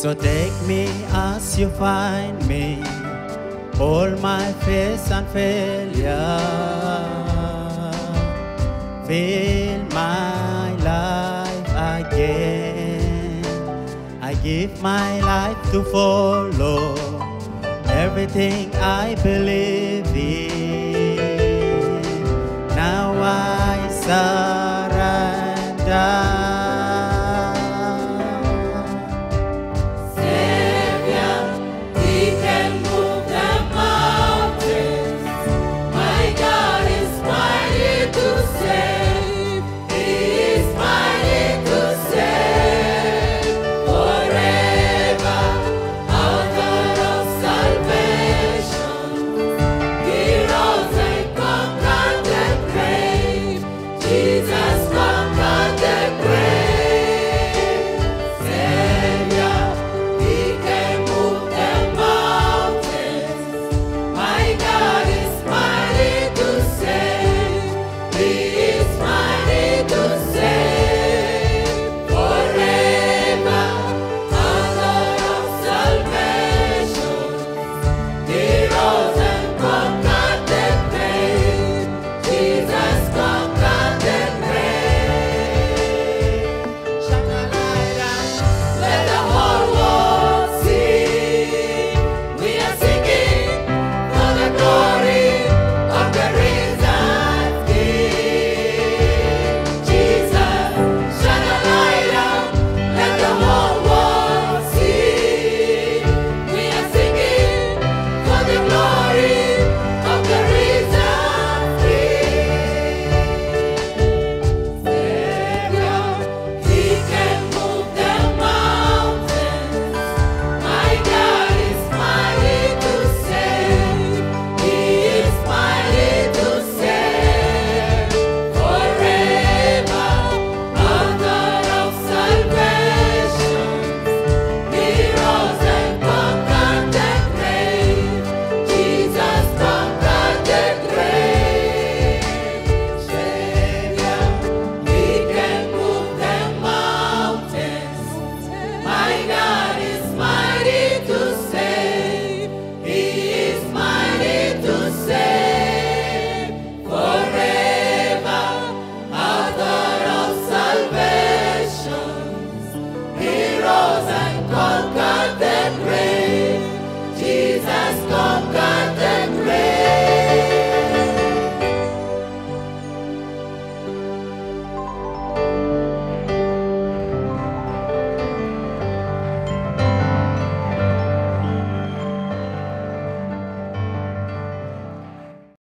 So take me as you find me, all my fears and failure. Fill my life again. I give my life to follow everything I believe in. Now I serve. Jesus.